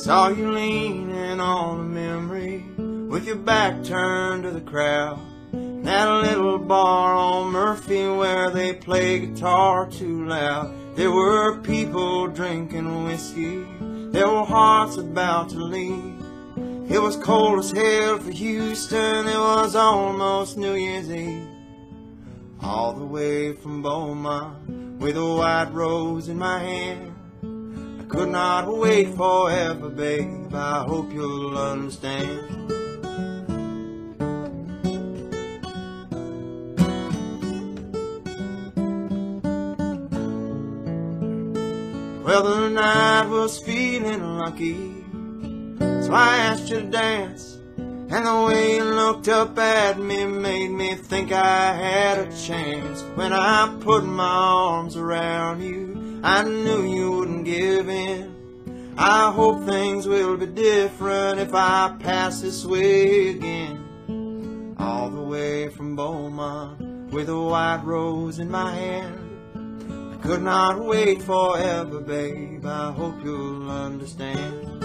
Saw you leaning on a memory with your back turned to the crowd. That little bar on Murphy where they play guitar too loud. There were people drinking whiskey. There were hearts about to leave. It was cold as hell for Houston. It was almost New Year's Eve. All the way from Beaumont with a white rose in my hand. Could not wait forever, babe. I hope you'll understand. Well, the night was feeling lucky, so I asked you to dance. And the way you looked up at me made me think I had a chance. When I put my arms around you, I knew you wouldn't give in. I hope things will be different if I pass this way again. All the way from Beaumont with a white rose in my hand. I could not wait forever, babe. I hope you'll understand.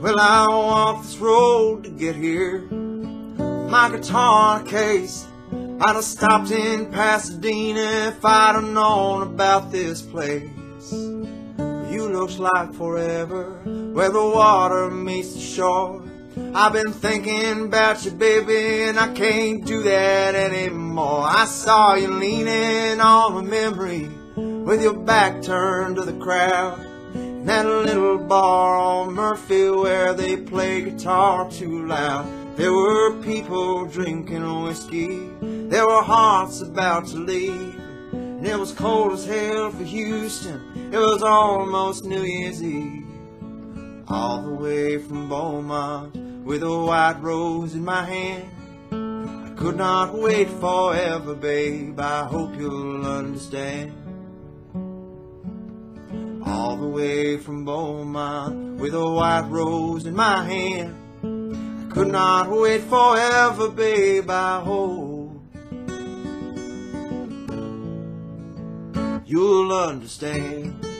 Well, I walked this road to get here. My guitar case. I'd have stopped in Pasadena if I'd have known about this place. You looks like forever, where the water meets the shore. I've been thinking about you, baby, and I can't do that anymore. I saw you leaning on a memory with your back turned to the crowd. That little bar on Murphy where they play guitar too loud. There were people drinking whiskey. There were hearts about to leave. And it was cold as hell for Houston. It was almost New Year's Eve. All the way from Beaumont with a white rose in my hand. I could not wait forever, babe. I hope you'll understand. All the way from Beaumont with a white rose in my hand. I could not wait forever, babe. I hope you'll understand.